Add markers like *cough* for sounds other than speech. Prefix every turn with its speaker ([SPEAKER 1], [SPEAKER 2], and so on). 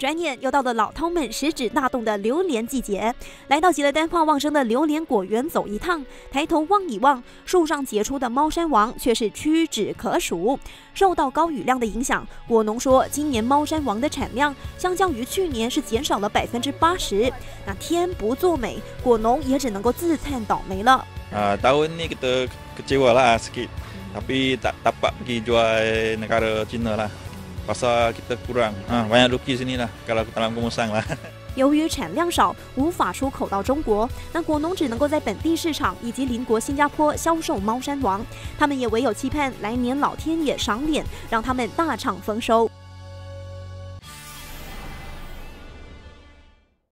[SPEAKER 1] 转眼又到了老饕们食指大动的榴莲季节，来到极乐丹化旺生的榴莲果园走一趟，抬头望一望，树上结出的猫山王却是屈指可数。受到高雨量的影响，果农说今年猫山王的产量相较于去年是减少了百分之八十。那天不作美，果农也只能够自叹倒霉了。
[SPEAKER 2] 啊，tahun ni kita kecewa lah sikit, tapi tak dapat pergi jual negara China lah. *laughs*
[SPEAKER 1] 由于产量少，无法出口到中国，那果农只能够在本地市场以及邻国新加坡销售猫山王。他们也唯有期盼来年老天爷赏脸，让他们大厂丰收。